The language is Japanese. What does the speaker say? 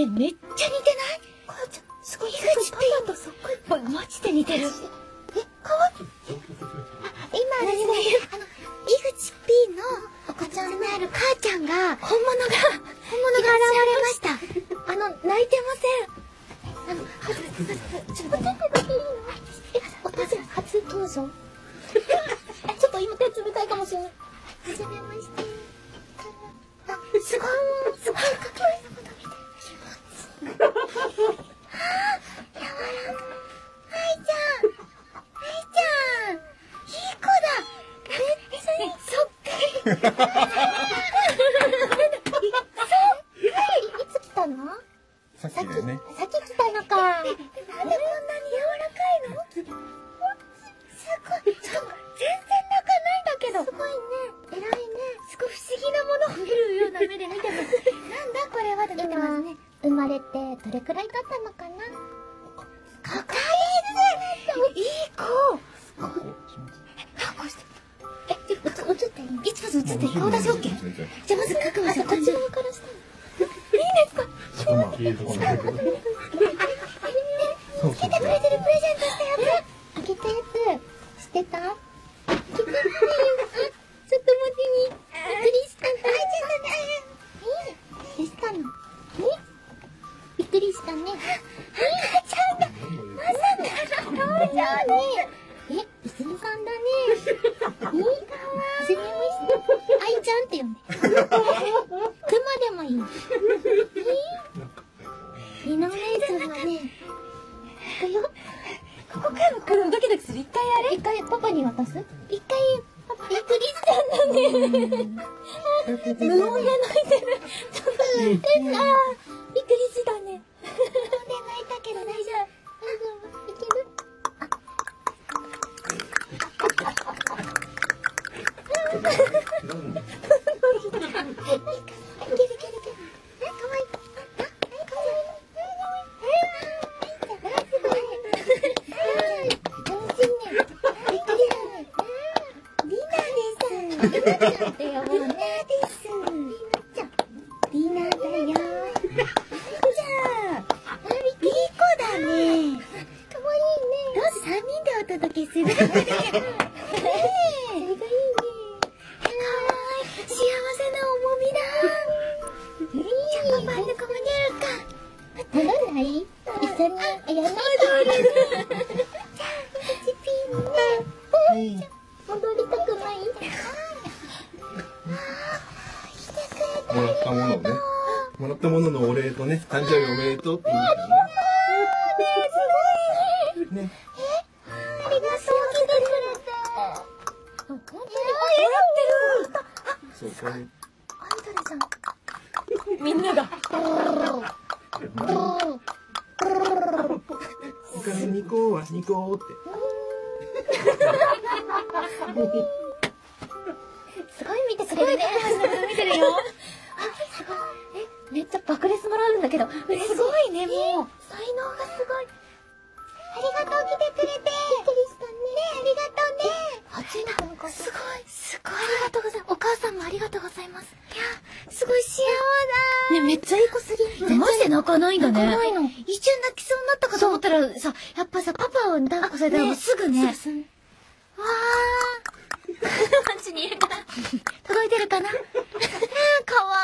え、めっちゃ似てない？母ちゃん、すごい、井口ピーとそっくり。マジで似てる。え、かわいい。今ですね、あの、井口 P の赤ちゃんである母ちゃんが、本物が、本物が現れました。あの、泣いてません。あの、初登場 ちょっと今手冷たいかもしれない。はじめまして。あ、すごい、すごいかっこいいつ来たの？さっきだよね。さっき来たのか。なんでこんなに柔らかいの？すごい。ちょっと全然泣かないんだけど。すごいね。偉いね。すごい不思議なものを見るような目で見てます。なんだこれはで見てますね。生まれてどれくらい経ったのかな？かかいいいい子抱っこして。え、映っていいいつまず映って顔出し OK? じゃあまず覚悟して、こっち側からしたいいですかちょっとまあ、いいところだけど。そうつけてくれてる。プレゼントしたやつ開けたやつ知ってたドする。一回やれ？一回パパに渡す？一回、パパ、びっくりしたんだね。無音で泣いてる。ちょっと、びっくりしたね。無音で泣いたけど大丈夫。いける？あ、かわいい。お届けする。それがいいね。かわいい。幸せな重みだ。じゃあ、パパのここにあるか。戻らない一緒にやらないと。じゃあ、チピーね。ったものをね。もらったもののお礼とね、誕生日おめでとうって言うんだよね。ね。ありがとう、来てくれて。本当に。えー、やってるそう、これ。アイドルじゃん。みんなが。お金に行こうは、に行こうって。すごい見てくれるね。見てるよ。え、めっちゃ爆裂もらうんだけど、すごいね、もう。才能がすごい。ありがとう、来てくれて。びっくりしたね。ありがとうね。暑いな。すごい。すごい。ありがとうございます。お母さんもありがとうございます。いや、すごい幸せだね、めっちゃいい子すぎ。マジで泣かないんだね。泣かないの。一瞬泣きそうになったかと思ったらさ、やっぱさ、パパを抱っこされたらすぐね。わー。マジにいるかな。届いてるかな。かわいい。